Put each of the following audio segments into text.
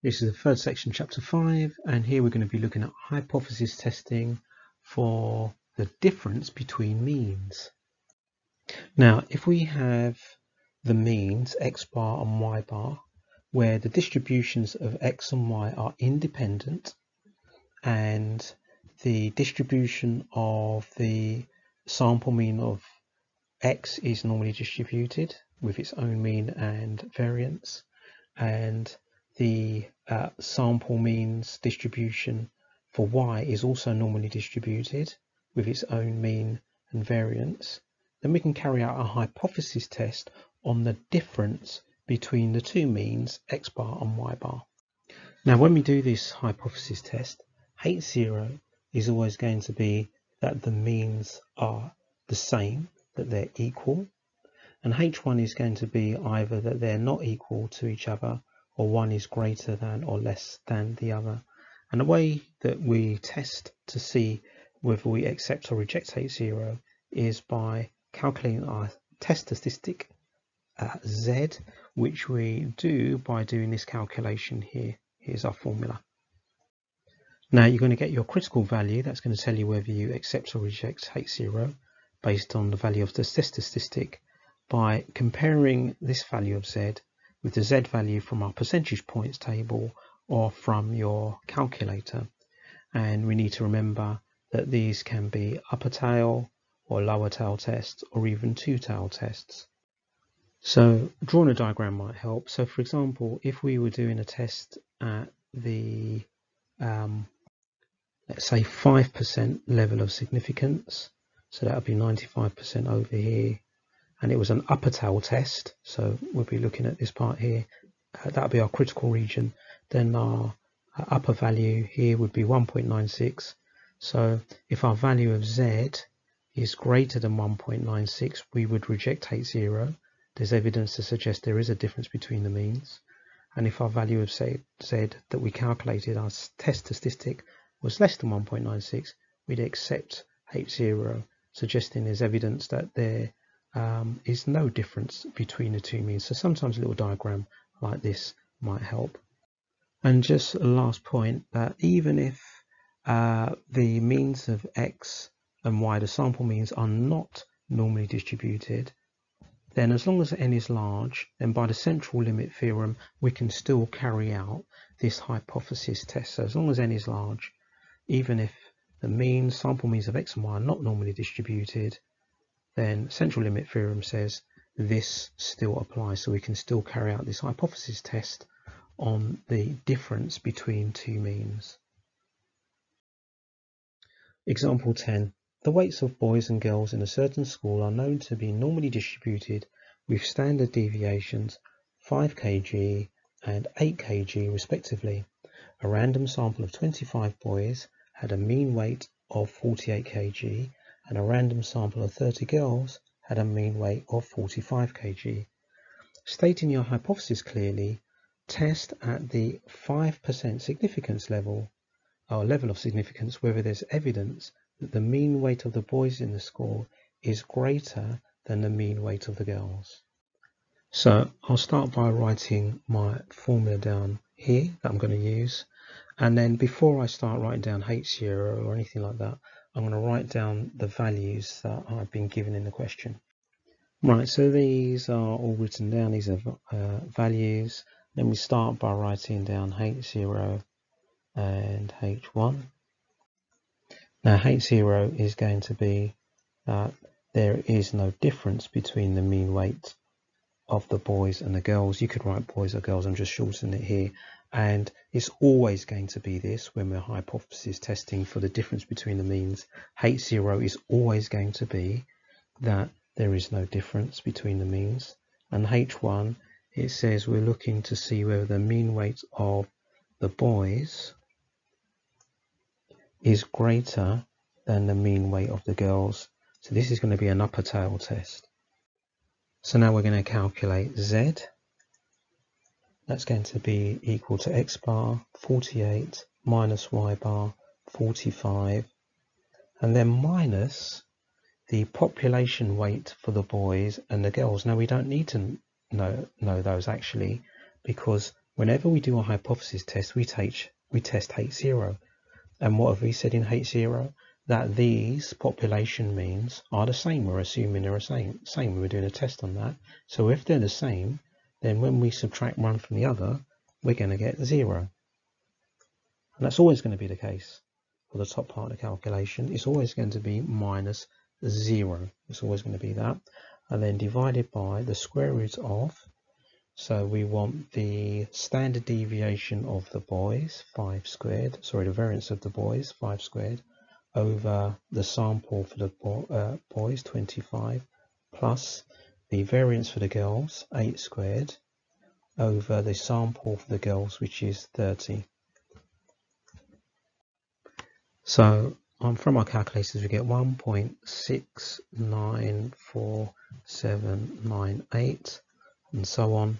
This is the third section, chapter 5, and here we're going to be looking at hypothesis testing for the difference between means. Now, if we have the means, x bar and y bar, where the distributions of x and y are independent, and the distribution of the sample mean of x is normally distributed with its own mean and variance, and the uh, sample means distribution for y is also normally distributed with its own mean and variance, then we can carry out a hypothesis test on the difference between the two means x bar and y bar. Now when we do this hypothesis test, H0 is always going to be that the means are the same, that they're equal, and H1 is going to be either that they're not equal to each other or one is greater than or less than the other. And the way that we test to see whether we accept or reject H0 is by calculating our test statistic uh, Z, which we do by doing this calculation here. Here's our formula. Now you're going to get your critical value. That's going to tell you whether you accept or reject H0 based on the value of the test statistic by comparing this value of Z with the Z value from our percentage points table or from your calculator. And we need to remember that these can be upper tail or lower tail tests or even two tail tests. So drawing a diagram might help. So for example, if we were doing a test at the, um, let's say 5% level of significance, so that would be 95% over here, and it was an upper tail test so we'll be looking at this part here. Uh, that would be our critical region. Then our uh, upper value here would be 1.96 so if our value of z is greater than 1.96 we would reject H0 there's evidence to suggest there is a difference between the means. And if our value of z that we calculated our test statistic was less than 1.96 we'd accept H0 suggesting there's evidence that there um, is no difference between the two means. So sometimes a little diagram like this might help. And just a last point that even if uh, the means of x and y, the sample means, are not normally distributed, then as long as n is large, then by the central limit theorem, we can still carry out this hypothesis test. So as long as n is large, even if the mean sample means of x and y are not normally distributed, then central limit theorem says this still applies. So we can still carry out this hypothesis test on the difference between two means. Example 10. The weights of boys and girls in a certain school are known to be normally distributed with standard deviations 5 kg and 8 kg respectively. A random sample of 25 boys had a mean weight of 48 kg and a random sample of 30 girls had a mean weight of 45 kg. Stating your hypothesis clearly, test at the 5% significance level or level of significance whether there's evidence that the mean weight of the boys in the school is greater than the mean weight of the girls. So I'll start by writing my formula down here that I'm going to use and then before I start writing down H0 or anything like that I'm going to write down the values that I've been given in the question. Right, so these are all written down, these are uh, values. Then we start by writing down H0 and H1. Now H0 is going to be that there is no difference between the mean weight of the boys and the girls. You could write boys or girls, I'm just shortening it here and it's always going to be this when we're hypothesis testing for the difference between the means. H0 is always going to be that there is no difference between the means. And H1, it says we're looking to see whether the mean weight of the boys is greater than the mean weight of the girls. So this is going to be an upper tail test. So now we're going to calculate Z that's going to be equal to x bar 48 minus y bar 45 and then minus the population weight for the boys and the girls. Now we don't need to know, know those actually because whenever we do a hypothesis test, we, take, we test H0. And what have we said in H0? That these population means are the same. We're assuming they're the same. Same. We were doing a test on that. So if they're the same, then when we subtract one from the other, we're going to get zero. And that's always going to be the case for the top part of the calculation. It's always going to be minus zero. It's always going to be that. And then divided by the square root of so we want the standard deviation of the boys, 5 squared, sorry, the variance of the boys, 5 squared, over the sample for the uh, boys, 25, plus the variance for the girls, 8 squared, over the sample for the girls, which is 30. So um, from our calculators, we get 1.69478 and so on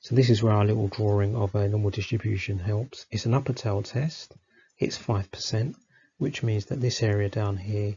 so this is where our little drawing of a normal distribution helps. It's an upper tail test. It's 5%, which means that this area down here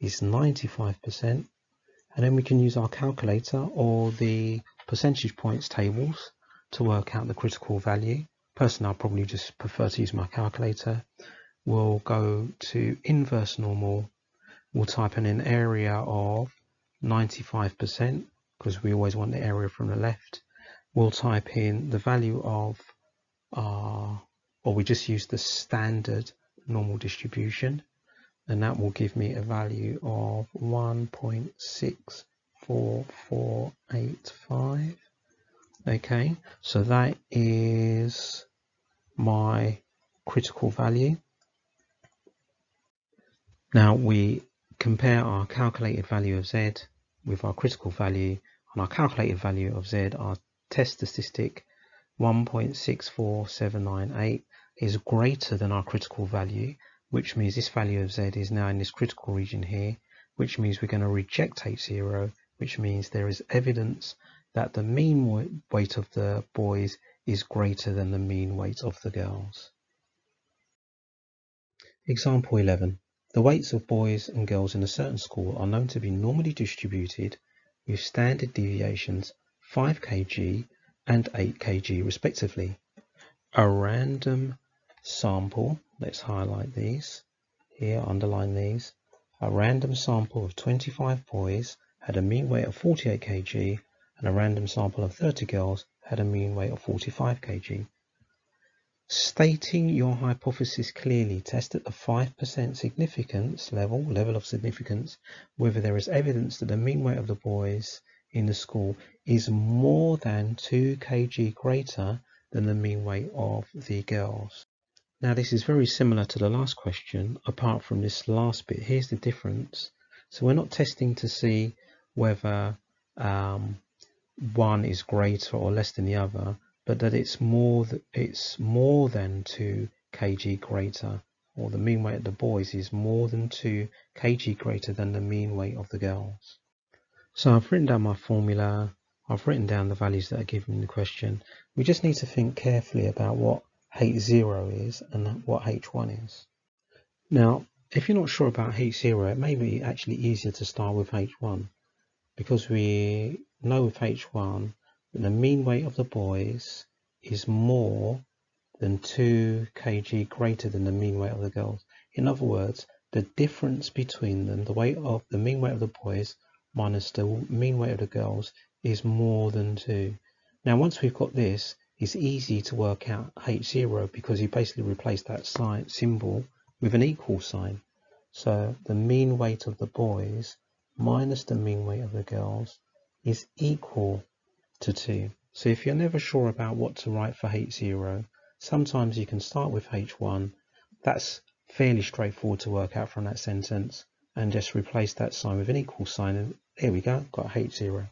is 95%. And then we can use our calculator or the percentage points tables to work out the critical value. Personally, I'll probably just prefer to use my calculator. We'll go to inverse normal. We'll type in an area of 95% because we always want the area from the left we'll type in the value of our, or we just use the standard normal distribution, and that will give me a value of 1.64485. Okay, so that is my critical value. Now we compare our calculated value of z with our critical value, and our calculated value of z, our test statistic 1.64798 is greater than our critical value, which means this value of z is now in this critical region here, which means we're going to reject H0, which means there is evidence that the mean weight of the boys is greater than the mean weight of the girls. Example 11. The weights of boys and girls in a certain school are known to be normally distributed with standard deviations 5 kg and 8 kg respectively. A random sample, let's highlight these here, underline these. A random sample of 25 boys had a mean weight of 48 kg and a random sample of 30 girls had a mean weight of 45 kg. Stating your hypothesis clearly, test at the 5% significance level, level of significance, whether there is evidence that the mean weight of the boys in the school is more than 2 kg greater than the mean weight of the girls. Now this is very similar to the last question, apart from this last bit. Here's the difference. So we're not testing to see whether um, one is greater or less than the other, but that it's more, th it's more than 2 kg greater, or the mean weight of the boys is more than 2 kg greater than the mean weight of the girls. So I've written down my formula, I've written down the values that are given in the question. We just need to think carefully about what H0 is and what H1 is. Now, if you're not sure about H0, it may be actually easier to start with H1 because we know with H1 that the mean weight of the boys is more than 2 kg greater than the mean weight of the girls. In other words, the difference between them, the weight of the mean weight of the boys minus the mean weight of the girls is more than 2. Now once we've got this, it's easy to work out H0 because you basically replace that sign symbol with an equal sign. So the mean weight of the boys minus the mean weight of the girls is equal to 2. So if you're never sure about what to write for H0, sometimes you can start with H1. That's fairly straightforward to work out from that sentence and just replace that sign with an equal sign. And there we go got h0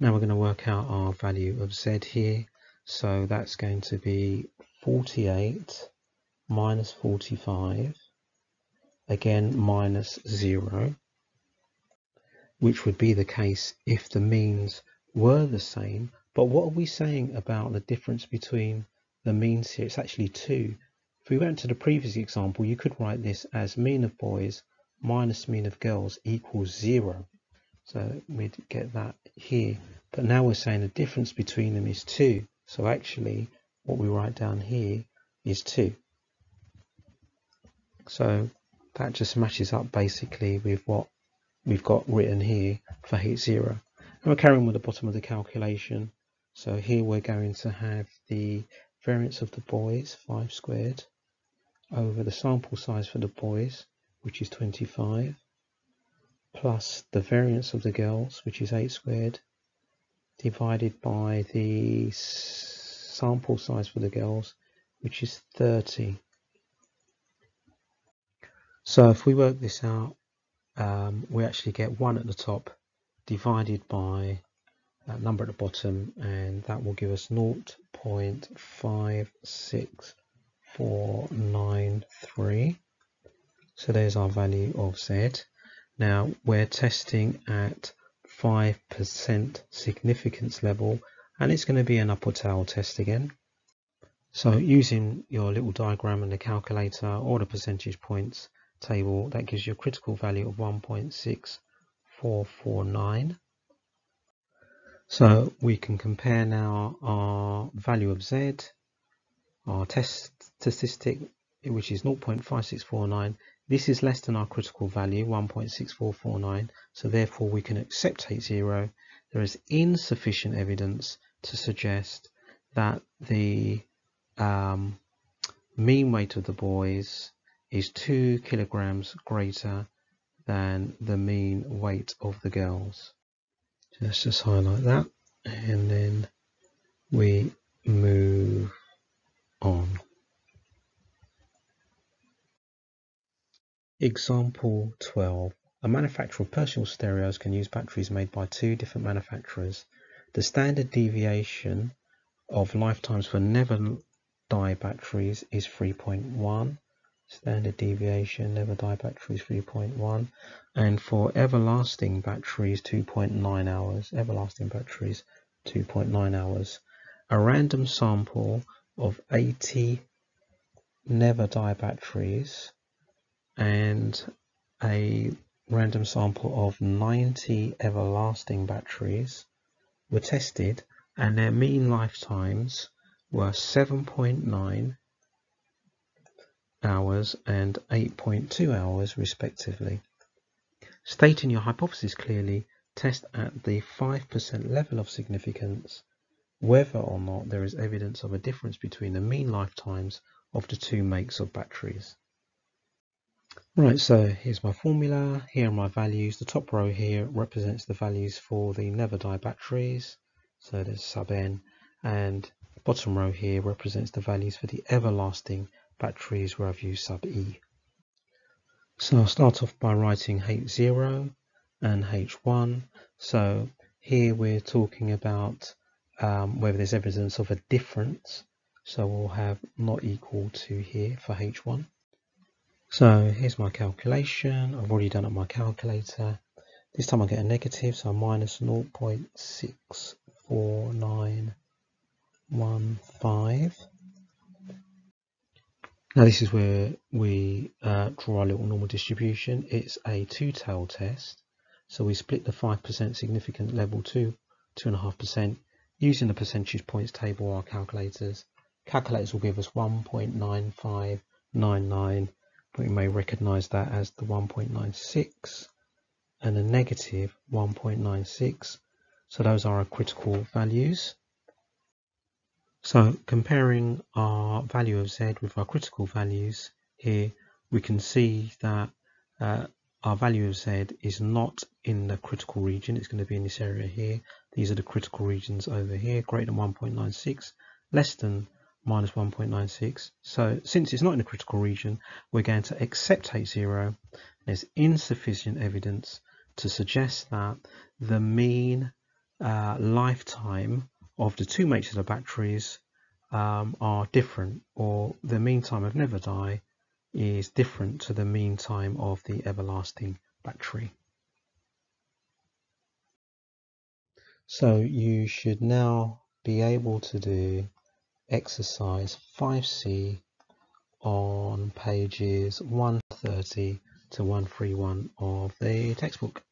now we're going to work out our value of z here. So that's going to be 48 minus 45 again minus 0 which would be the case if the means were the same. But what are we saying about the difference between the means here? It's actually 2 if we went to the previous example you could write this as mean of boys minus mean of girls equals 0. So we'd get that here. But now we're saying the difference between them is 2. So actually what we write down here is 2. So that just matches up basically with what we've got written here for H0. And we're carrying with the bottom of the calculation. So here we're going to have the variance of the boys, 5 squared, over the sample size for the boys, which is 25, plus the variance of the girls, which is 8 squared, divided by the sample size for the girls, which is 30. So if we work this out, um, we actually get 1 at the top divided by that number at the bottom, and that will give us 0.56493. So there's our value of Z. Now we're testing at 5% significance level and it's going to be an upward tail test again. So using your little diagram and the calculator or the percentage points table that gives you a critical value of 1.6449. So we can compare now our value of Z, our test statistic which is 0.5649 this is less than our critical value, 1.6449, so therefore we can accept H0. There is insufficient evidence to suggest that the um, mean weight of the boys is 2 kilograms greater than the mean weight of the girls. Let's just highlight that and then we move Example 12. A manufacturer of personal stereos can use batteries made by two different manufacturers. The standard deviation of lifetimes for never die batteries is 3.1. Standard deviation, never die batteries 3.1. And for everlasting batteries 2.9 hours. Everlasting batteries 2.9 hours. A random sample of 80 never die batteries and a random sample of 90 everlasting batteries were tested and their mean lifetimes were 7.9 hours and 8.2 hours respectively. Stating your hypothesis clearly, test at the 5% level of significance whether or not there is evidence of a difference between the mean lifetimes of the two makes of batteries. Right, so here's my formula, here are my values. The top row here represents the values for the never die batteries, so there's sub n, and bottom row here represents the values for the everlasting batteries where I've used sub e. So I'll start off by writing H0 and H1. So here we're talking about um, whether there's evidence of a difference. So we'll have not equal to here for H1. So here's my calculation. I've already done it on my calculator. This time I get a negative, so minus 0.64915. Now this is where we uh, draw our little normal distribution. It's a two-tail test. So we split the 5% significant level to 2.5% using the percentage points table our calculators. Calculators will give us 1.9599 we may recognize that as the 1.96 and a negative 1.96 so those are our critical values. So comparing our value of z with our critical values here we can see that uh, our value of z is not in the critical region. It's going to be in this area here. These are the critical regions over here greater than 1.96 less than minus 1.96. So since it's not in a critical region, we're going to accept H0. There's insufficient evidence to suggest that the mean uh, lifetime of the two the batteries um, are different or the mean time of never die is different to the mean time of the everlasting battery. So you should now be able to do exercise 5C on pages 130 to 131 of the textbook.